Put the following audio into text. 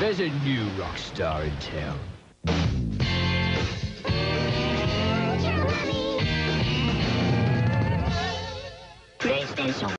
There's a new rock star in town. PlayStation.